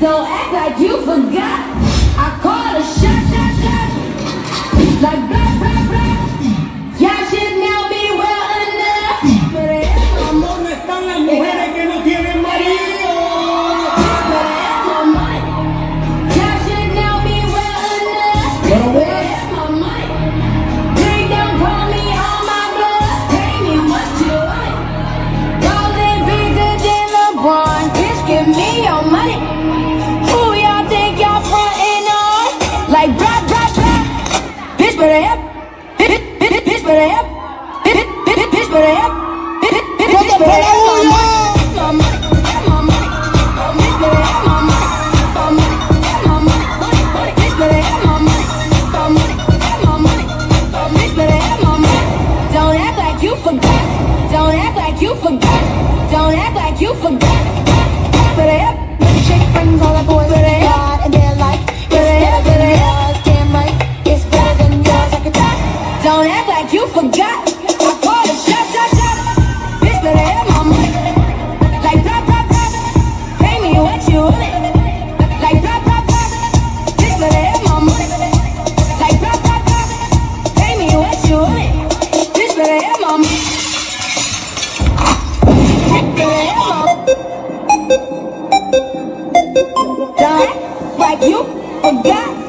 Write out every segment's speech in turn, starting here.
So, act like you forgot. Who y'all think y'all frontin' on? Like. Bitch better. Bitch. Bitch better. Bitch better you forgot. Don't act like you forgot. Like you forgot. I called a shot, shot, shot. Bitch, better have my money. Like drop, drop, drop. Pay me what you want it. Like drop, drop, drop. Bitch, better have my money. Like drop, drop, drop. Pay me what you want it. Bitch, better have my money. Like you forgot.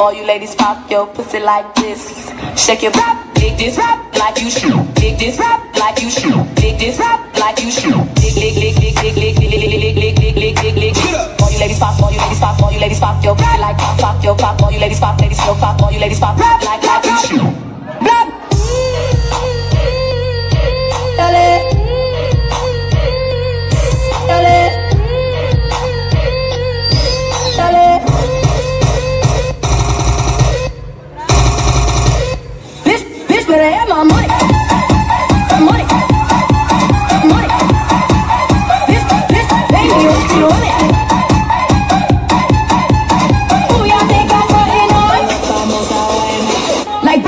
All you ladies pop your pussy like this. Shake your rap, dig this rap like you shoot. Dig this rap like you shoot. Dig this rap like you shoot. Dig, dig, dig, dig, dig, dig, dig, dig, dig, dig, dig, dig, dig, dig. All you ladies pop, all you ladies pop, all you ladies pop your pussy like pop, pop your pop. All you ladies pop, ladies go pop, all you ladies pop rap like like Bitch, better have my money. Money. Money. Bitch, pay me what you want it. Who y'all on? Like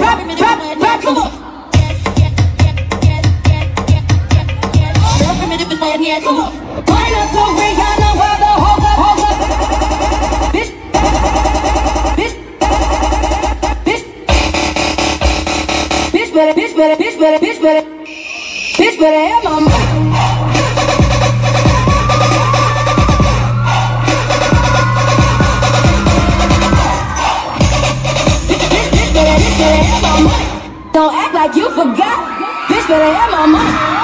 up to better, bitch better, bitch better, bitch better, bitch better have my money. Don't act like you forgot. Bitch better have my money.